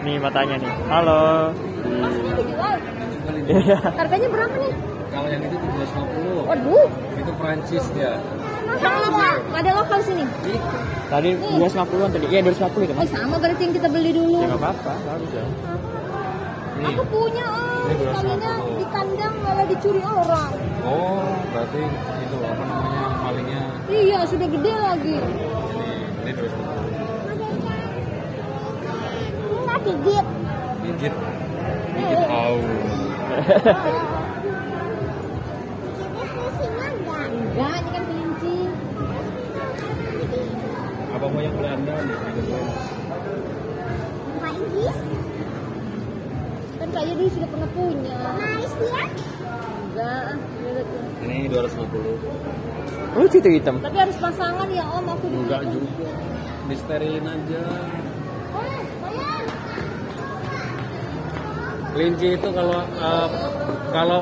Nih matanya nih. Halo. Maksudnya dijual. Iya. Harganya berapa nih? Kalau yang itu 250. Waduh. Itu Prancis dia. Mahal ada lokal sini. Tadi 250-an tadi. Iya 250 itu Oh mas. sama berarti yang kita beli dulu. Ya nggak apa-apa, bagus ya. Nih. Aku punya om. Ini 250. Sekalinya di kandang malah dicuri orang. Oh, berarti itu apa namanya malingnya Iya sudah gede lagi. ini ini 250. Gigit. Gigit. Gigit au. Enggak, ini kan kelinci. Apa mau yang Belanda nih? Inggris? Kan kayaknya dia sudah pernah punya. Nice ya? Enggak. Ini 250. Lucu tuh hitam. Tapi harus pasangan ya om, aku juga. Enggak juga. Disterilin aja. Oh, bayar. Kelinci itu kalau eh, kalau